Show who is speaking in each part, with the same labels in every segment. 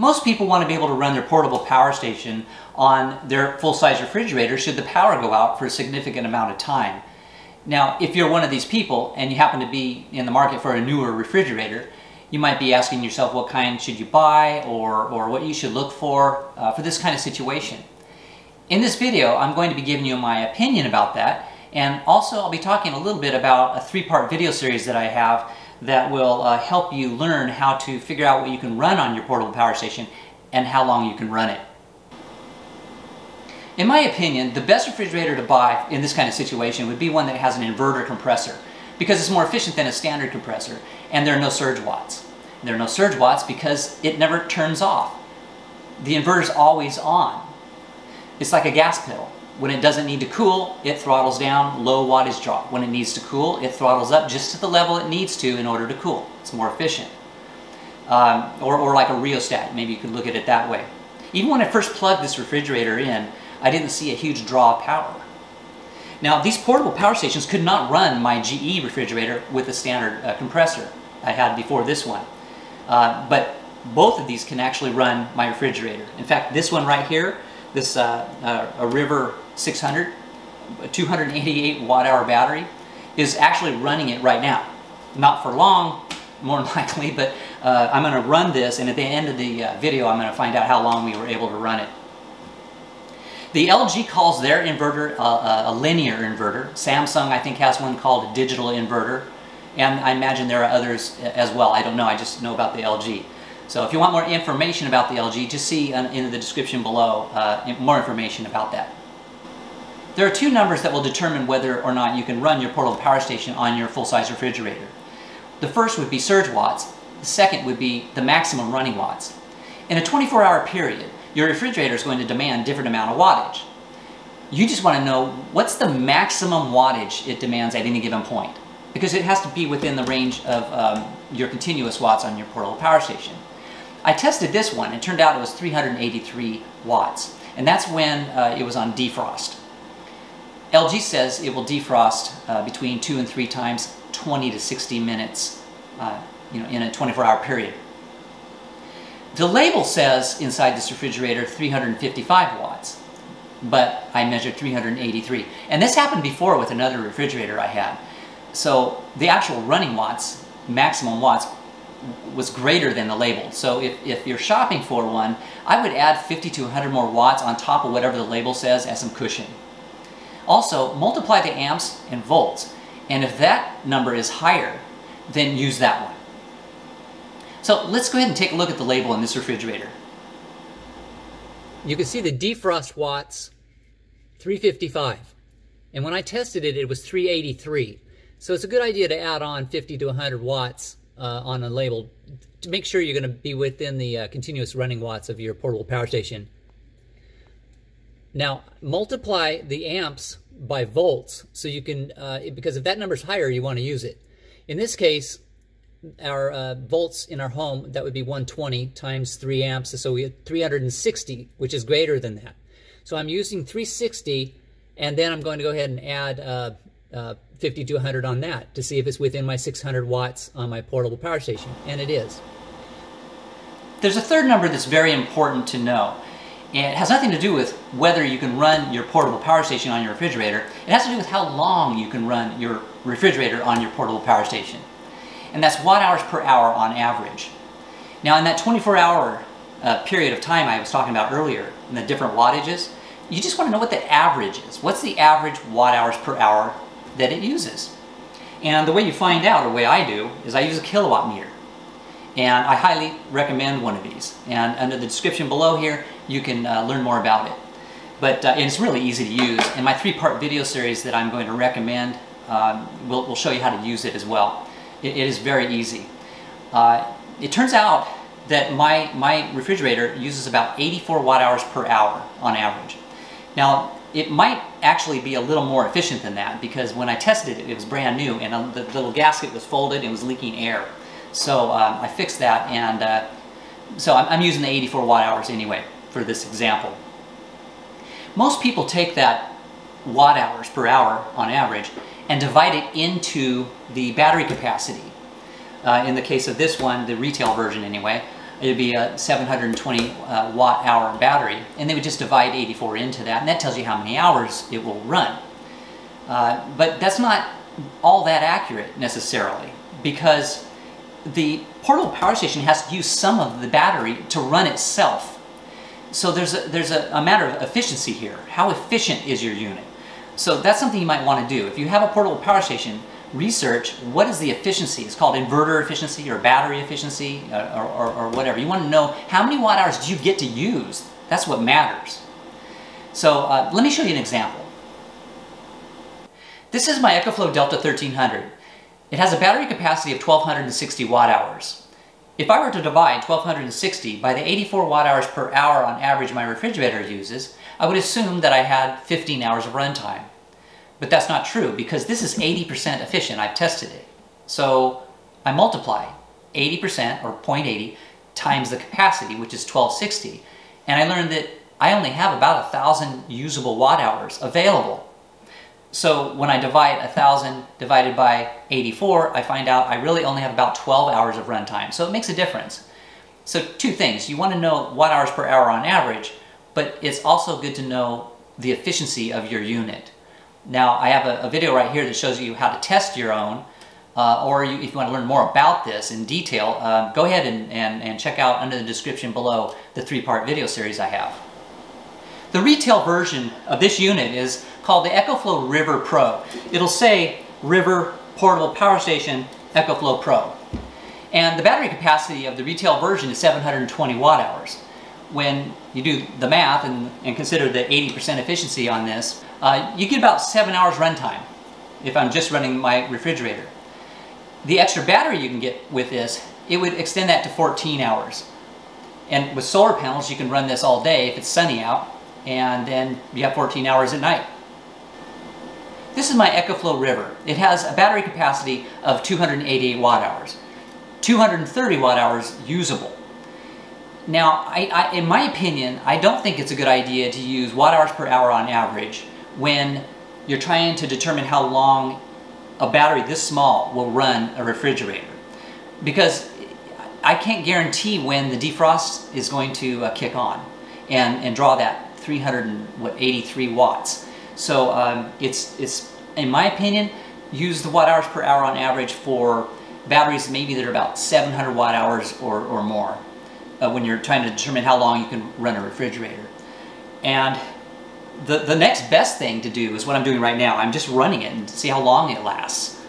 Speaker 1: Most people want to be able to run their portable power station on their full-size refrigerator should the power go out for a significant amount of time. Now, if you're one of these people and you happen to be in the market for a newer refrigerator, you might be asking yourself what kind should you buy or, or what you should look for uh, for this kind of situation. In this video, I'm going to be giving you my opinion about that and also I'll be talking a little bit about a three-part video series that I have that will uh, help you learn how to figure out what you can run on your portable power station and how long you can run it. In my opinion, the best refrigerator to buy in this kind of situation would be one that has an inverter compressor because it's more efficient than a standard compressor and there are no surge watts. There are no surge watts because it never turns off. The inverter is always on. It's like a gas pedal. When it doesn't need to cool, it throttles down, low wattage draw. When it needs to cool, it throttles up just to the level it needs to in order to cool. It's more efficient. Um, or, or like a rheostat, maybe you could look at it that way. Even when I first plugged this refrigerator in, I didn't see a huge draw of power. Now, these portable power stations could not run my GE refrigerator with a standard uh, compressor I had before this one. Uh, but both of these can actually run my refrigerator. In fact, this one right here, this uh, uh a River 600, 288 watt hour battery, is actually running it right now. Not for long, more likely, but uh, I'm going to run this, and at the end of the uh, video, I'm going to find out how long we were able to run it. The LG calls their inverter a linear inverter. Samsung, I think, has one called a digital inverter. And I imagine there are others as well. I don't know. I just know about the LG. So if you want more information about the LG, just see in the description below uh, more information about that. There are two numbers that will determine whether or not you can run your portable power station on your full-size refrigerator. The first would be surge watts. The second would be the maximum running watts. In a 24-hour period, your refrigerator is going to demand different amount of wattage. You just want to know what's the maximum wattage it demands at any given point because it has to be within the range of um, your continuous watts on your portable power station. I tested this one. It turned out it was 383 watts, and that's when uh, it was on defrost. LG says it will defrost uh, between two and three times, 20 to 60 minutes, uh, you know, in a 24-hour period. The label says inside this refrigerator 355 watts, but I measured 383. And this happened before with another refrigerator I had. So the actual running watts, maximum watts, was greater than the label. So if, if you're shopping for one, I would add 50 to 100 more watts on top of whatever the label says as some cushion. Also, multiply the amps and volts. And if that number is higher, then use that one. So let's go ahead and take a look at the label in this refrigerator.
Speaker 2: You can see the defrost watts, 355. And when I tested it, it was 383. So it's a good idea to add on 50 to 100 watts uh, on a label to make sure you're going to be within the uh, continuous running watts of your portable power station. Now, multiply the amps by volts so you can, uh, because if that number is higher, you want to use it. In this case, our uh, volts in our home, that would be 120 times 3 amps, so we have 360, which is greater than that. So I'm using 360, and then I'm going to go ahead and add uh, uh 50 to 100 on that to see if it's within my 600 watts on my portable power station, and it is.
Speaker 1: There's a third number that's very important to know. And it has nothing to do with whether you can run your portable power station on your refrigerator. It has to do with how long you can run your refrigerator on your portable power station. And that's watt hours per hour on average. Now in that 24 hour uh, period of time I was talking about earlier, in the different wattages, you just want to know what the average is. What's the average watt hours per hour that it uses? And the way you find out, or the way I do, is I use a Kill A Watt meter. And I highly recommend one of these. And under the description below here, you can uh, learn more about it. But uh, it's really easy to use. And my three-part video series that I'm going to recommend, um, we'll, we'll, show you how to use it as well. it, it is very easy. Uh, it turns out that my, my refrigerator uses about 84 watt hours per hour on average. Now, it might actually be a little more efficient than that because when I tested it, it was brand new and uh, the little gasket was folded and was leaking air. So um, I fixed that and uh, so I'm, I'm using the 84 watt hours anyway for this example. Most people take that watt hours per hour on average and divide it into the battery capacity. Uh, in the case of this one, the retail version anyway, it'd be a 720 uh, watt hour battery, and they would just divide 84 into that, and that tells you how many hours it will run. Uh, but that's not all that accurate necessarily, because the portable power station has to use some of the battery to run itself. So there's a, there's a, a matter of efficiency here. How efficient is your unit? So that's something you might want to do. If you have a portable power station, research what is the efficiency. It's called inverter efficiency or battery efficiency uh, or, or, or, whatever. You want to know how many watt hours do you get to use. That's what matters. So uh, let me show you an example. This is my EcoFlow Delta 1300. It has a battery capacity of 1260 watt hours. If I were to divide 1260 by the 84 watt hours per hour on average my refrigerator uses, I would assume that I had 15 hours of runtime. But that's not true because this is 80% efficient. I've tested it. So I multiply 80% or 0.80 times the capacity, which is 1260. And I learned that I only have about thousand usable watt hours available. So when I divide 1,000 divided by 84, I find out I really only have about 12 hours of runtime. So it makes a difference. So two things. You want to know watt hours per hour on average, but it's also good to know the efficiency of your unit. Now I have a, a video right here that shows you how to test your own, uh, or you, if you want to learn more about this in detail, uh, go ahead and, and, and check out under the description below the three-part video series I have. The retail version of this unit is called the EcoFlow River Pro. It'll say River Portable Power Station EcoFlow Pro. And the battery capacity of the retail version is 720 watt hours. When you do the math and, and consider the 80% efficiency on this, uh, you get about seven hours runtime if I'm just running my refrigerator. The extra battery you can get with this, it would extend that to 14 hours. And with solar panels, you can run this all day if it's sunny out, and then you have 14 hours at night. This is my EcoFlow River. It has a battery capacity of 288 watt hours. 230 watt hours usable. Now, I, I, in my opinion, I don't think it's a good idea to use watt hours per hour on average when you're trying to determine how long a battery this small will run a refrigerator. Because I can't guarantee when the defrost is going to uh, kick on and, and draw that 383 watts. So um, it's, it's, in my opinion, use the watt hours per hour on average for batteries maybe that are about 700 watt hours or, or more uh, when you're trying to determine how long you can run a refrigerator. And the, the next best thing to do is what I'm doing right now. I'm just running it and see how long it lasts.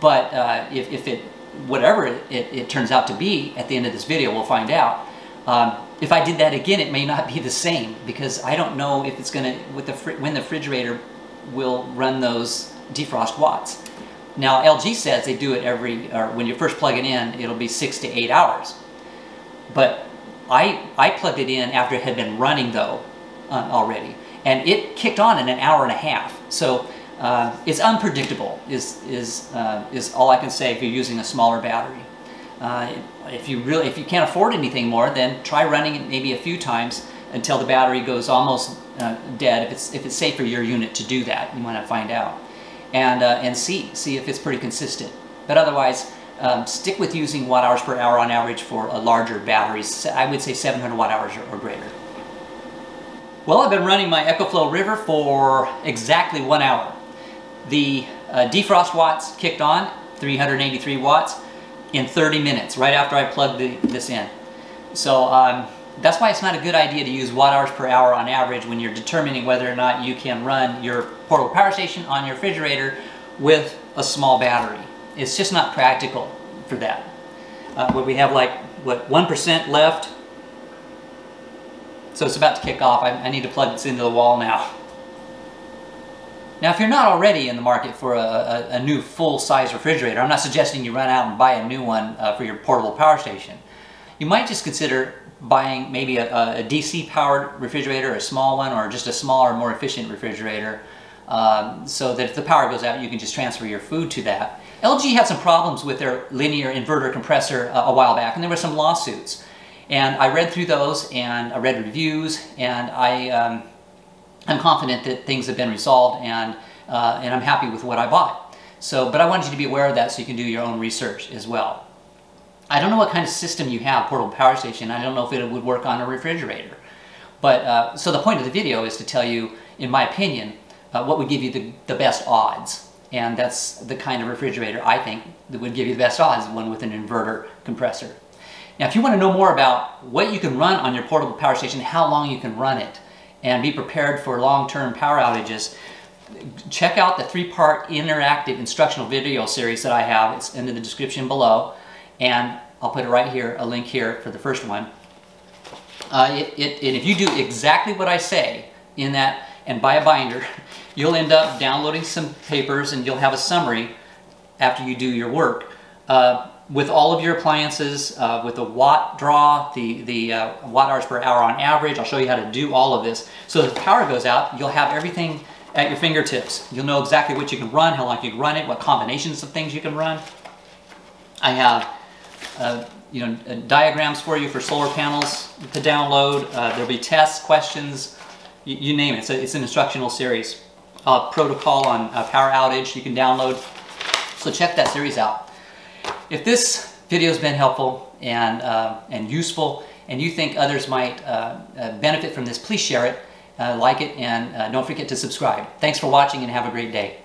Speaker 1: But uh, if, if it, whatever it, it, it, turns out to be at the end of this video, we'll find out. Um, if I did that again, it may not be the same because I don't know if it's going to, with the when the refrigerator will run those defrost watts. Now LG says they do it every, or when you first plug it in, it'll be six to eight hours. But I, I plugged it in after it had been running though uh, already, and it kicked on in an hour and a half. So uh, it's unpredictable is, is, uh, is all I can say if you're using a smaller battery. If you really, if you can't afford anything more, then try running it maybe a few times until the battery goes almost uh, dead. If it's if it's safe for your unit to do that, you want to find out, and uh, and see see if it's pretty consistent. But otherwise, um, stick with using watt hours per hour on average for a larger batteries. I would say 700 watt hours or, or greater. Well, I've been running my EcoFlow River for exactly one hour. The uh, defrost watts kicked on, 383 watts in 30 minutes, right after I plug the, this in. So um, that's why it's not a good idea to use watt hours per hour on average when you're determining whether or not you can run your portable power station on your refrigerator with a small battery. It's just not practical for that. Uh, where we have like, what, 1% left. So it's about to kick off. I, I need to plug this into the wall now. Now, if you're not already in the market for a, a, a new full-size refrigerator, I'm not suggesting you run out and buy a new one uh, for your portable power station. You might just consider buying maybe a, a DC-powered refrigerator, a small one, or just a smaller, more efficient refrigerator, um, so that if the power goes out, you can just transfer your food to that. LG had some problems with their linear inverter compressor uh, a while back, and there were some lawsuits. And I read through those, and I read reviews, and I um, I'm confident that things have been resolved and, uh, and I'm happy with what I bought. So, but I wanted you to be aware of that so you can do your own research as well. I don't know what kind of system you have, portable power station. I don't know if it would work on a refrigerator. But uh, so the point of the video is to tell you, in my opinion, uh, what would give you the, the best odds. And that's the kind of refrigerator I think that would give you the best odds, one with an inverter compressor. Now, if you want to know more about what you can run on your portable power station, how long you can run it, and be prepared for long-term power outages, check out the three-part interactive instructional video series that I have. It's in the description below, and I'll put it right here, a link here for the first one. Uh, it, it, and if you do exactly what I say in that and buy a binder, you'll end up downloading some papers and you'll have a summary after you do your work. Uh, with all of your appliances, uh, with the watt draw, the, the uh, watt hours per hour on average, I'll show you how to do all of this. So if the power goes out, you'll have everything at your fingertips. You'll know exactly what you can run, how long you can run it, what combinations of things you can run. I have uh, you know, uh, diagrams for you for solar panels to download. Uh, there'll be tests, questions, you, you name it. It's, a, it's, an instructional series. protocol on power outage you can download. So check that series out. If this video has been helpful and, uh, and useful, and you think others might uh, uh, benefit from this, please share it, like it, and don't forget to subscribe. Thanks for watching and have a great day.